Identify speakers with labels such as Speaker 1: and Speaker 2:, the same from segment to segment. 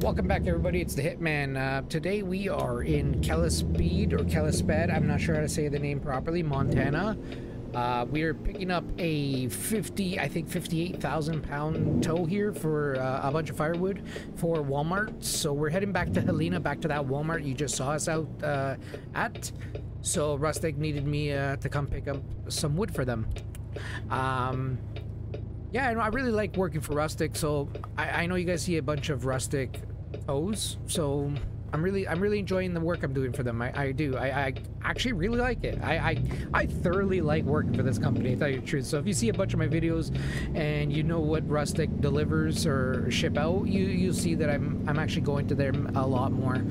Speaker 1: Welcome back, everybody. It's the Hitman. Uh, today we are in Kalisped or Kalisped. I'm not sure how to say the name properly. Montana. Uh, we are picking up a 50, I think 58,000 pound tow here for uh, a bunch of firewood for Walmart. So we're heading back to Helena, back to that Walmart you just saw us out uh, at. So Rustic needed me uh, to come pick up some wood for them. Um, yeah, and I really like working for Rustic, so I, I know you guys see a bunch of Rustic O's, so I'm really I'm really enjoying the work I'm doing for them. I, I do. I, I actually really like it. I, I I thoroughly like working for this company, to tell you the truth. So if you see a bunch of my videos and you know what Rustic delivers or ship out, you you see that I'm I'm actually going to them a lot more.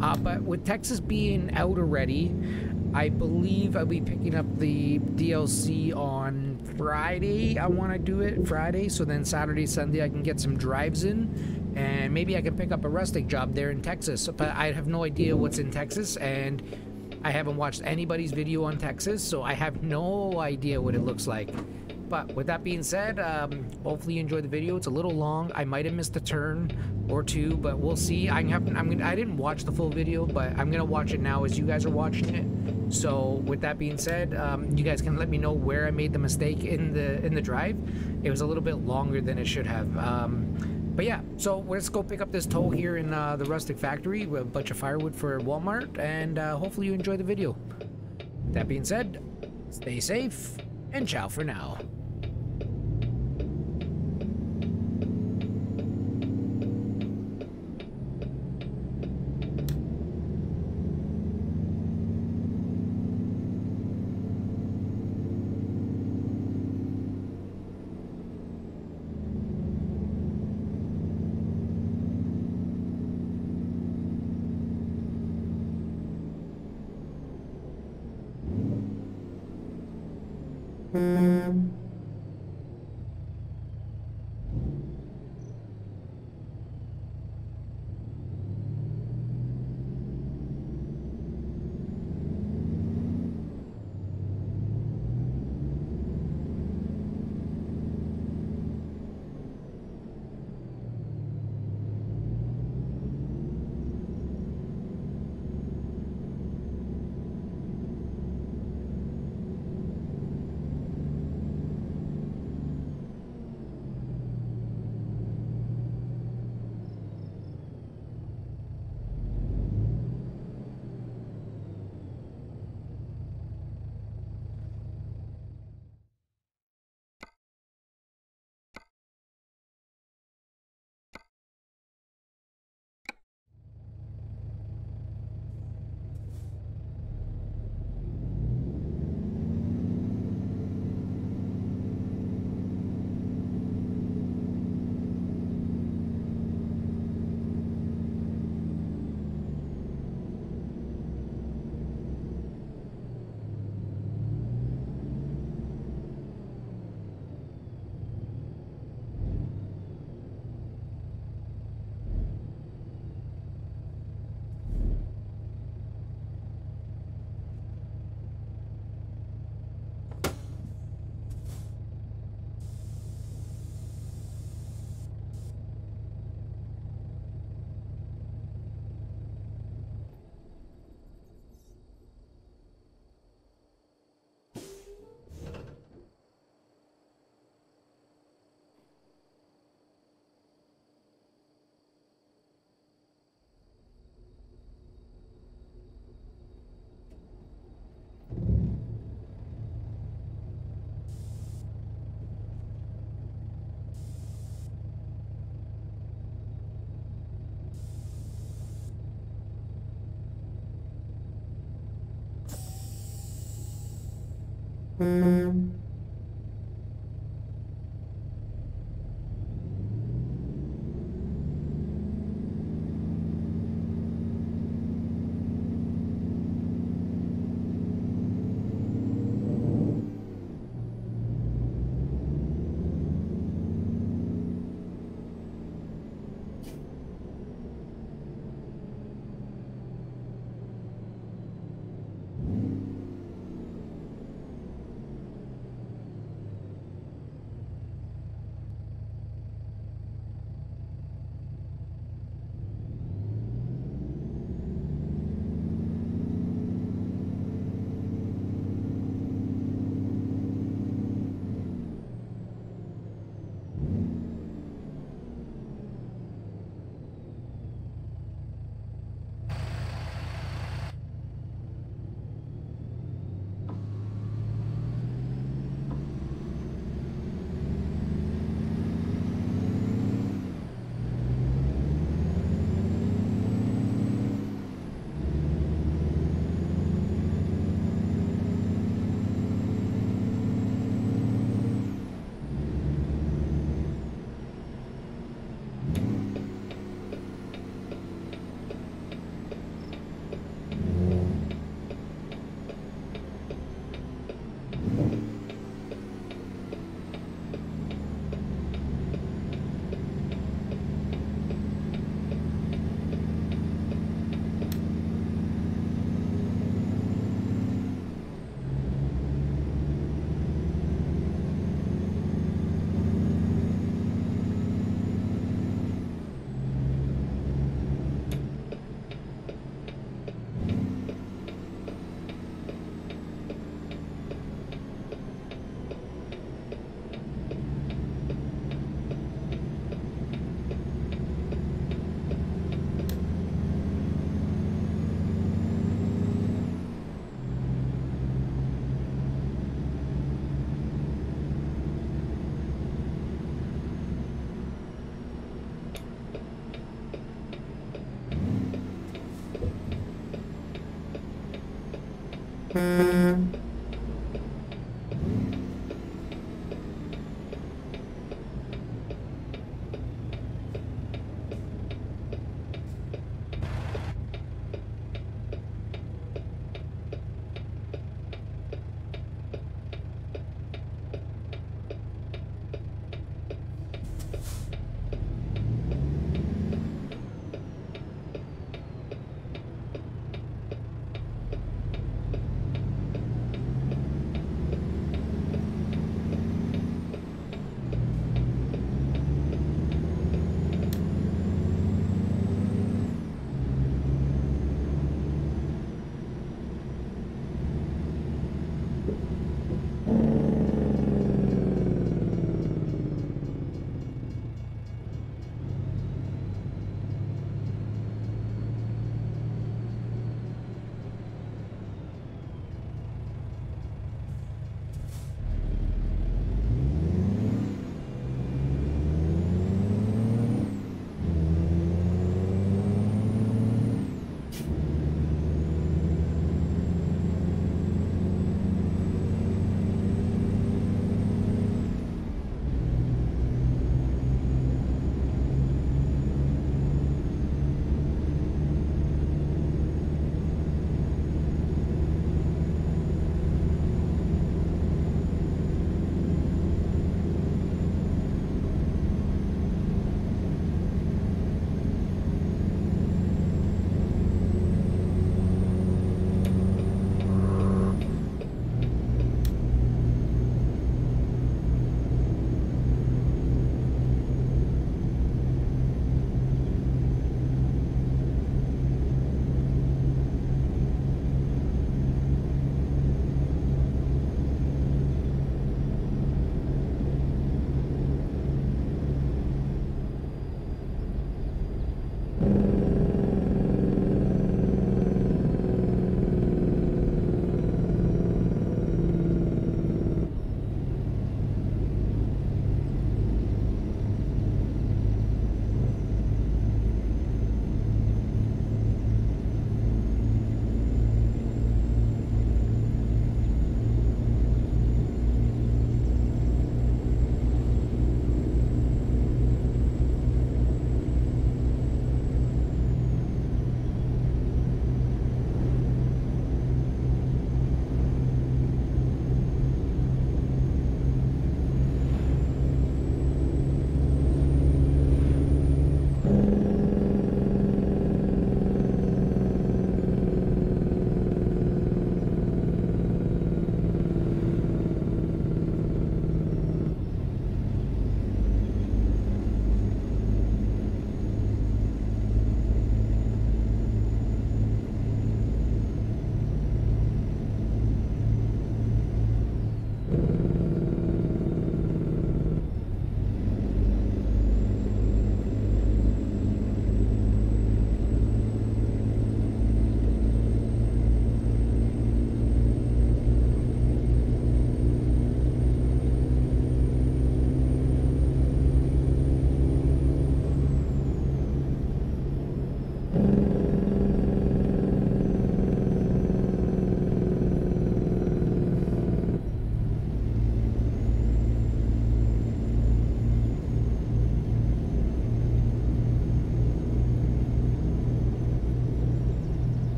Speaker 1: Uh, but with Texas being out already, I believe I'll be picking up the DLC on Friday. I want to do it Friday, so then Saturday, Sunday I can get some drives in, and maybe I can pick up a rustic job there in Texas. But I have no idea what's in Texas, and I haven't watched anybody's video on Texas, so I have no idea what it looks like. But with that being said, um, hopefully you enjoyed the video. It's a little long. I might have missed a turn or two, but we'll see. I have, I'm gonna, I didn't watch the full video, but I'm gonna watch it now as you guys are watching it. So with that being said, um, you guys can let me know where I made the mistake in the in the drive. It was a little bit longer than it should have. Um, but yeah, so let's go pick up this tow here in uh, the Rustic Factory with a bunch of firewood for Walmart, and uh, hopefully you enjoy the video. That being said, stay safe, and ciao for now.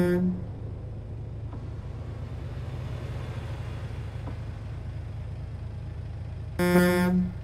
Speaker 1: 짠 음. 음.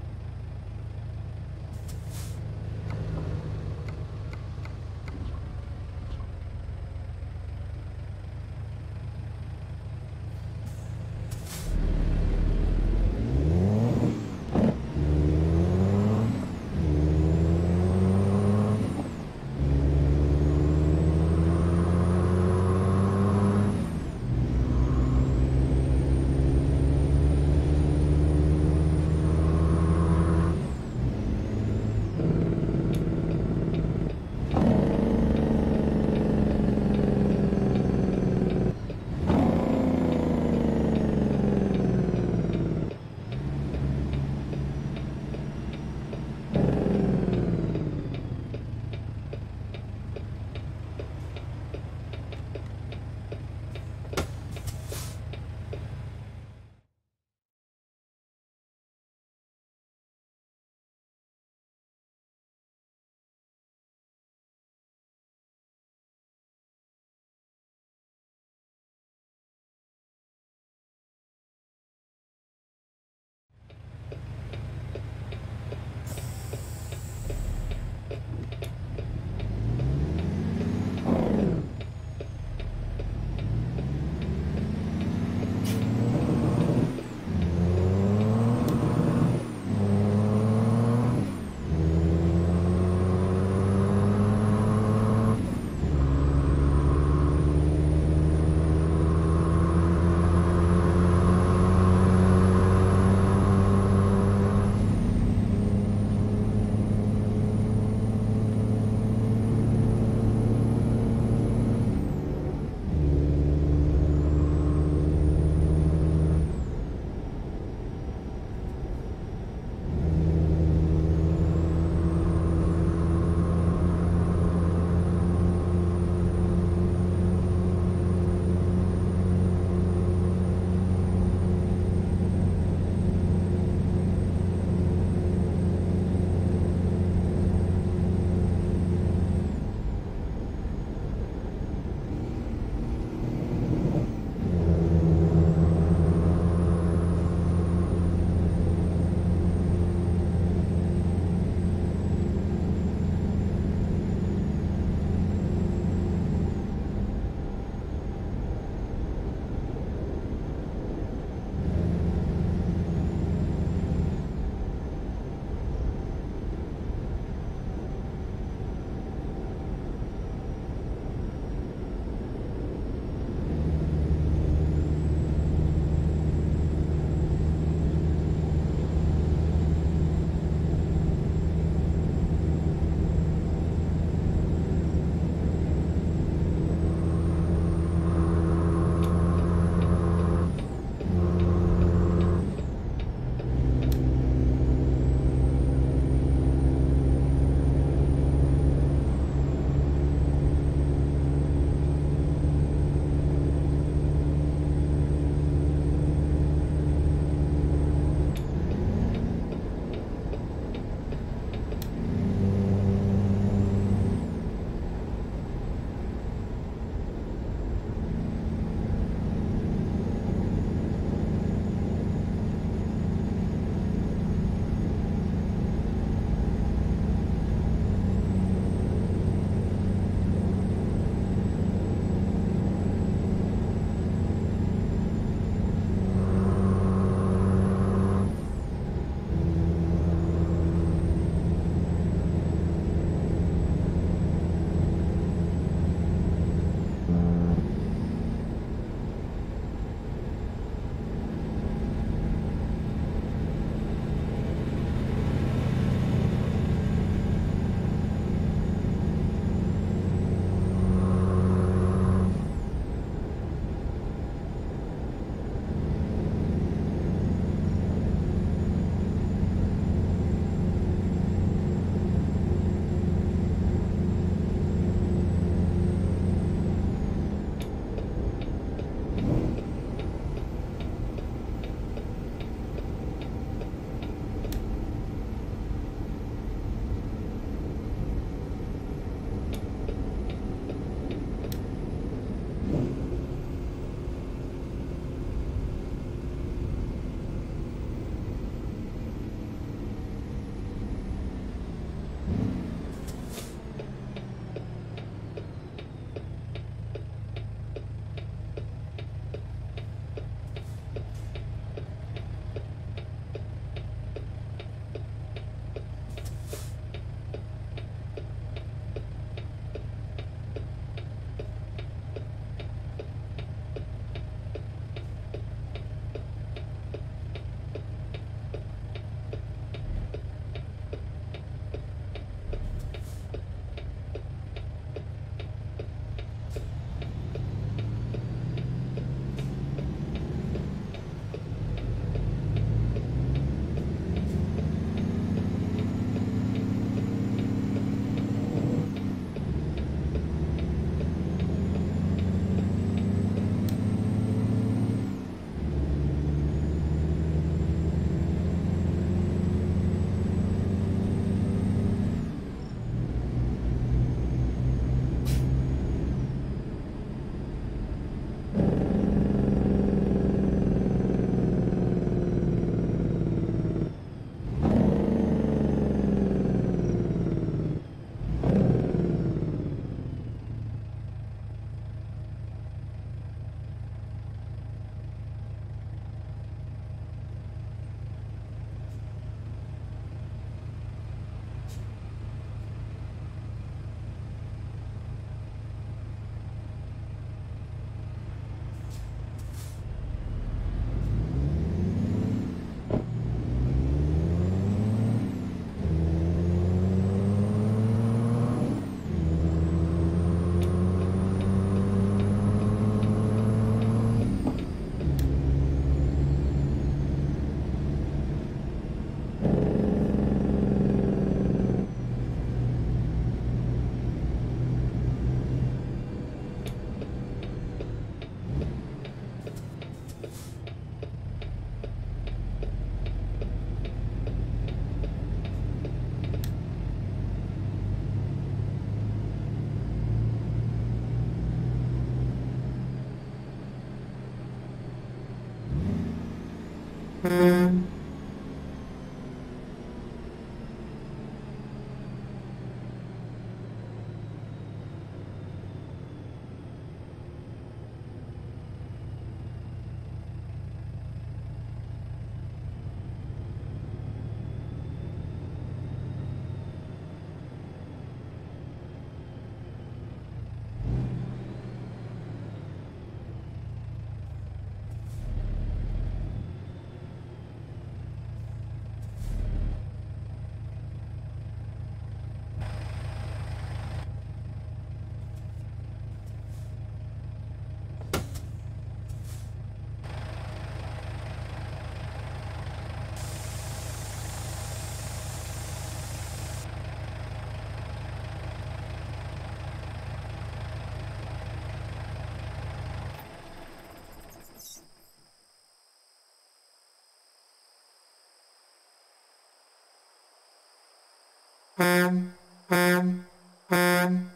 Speaker 2: Um, um, um.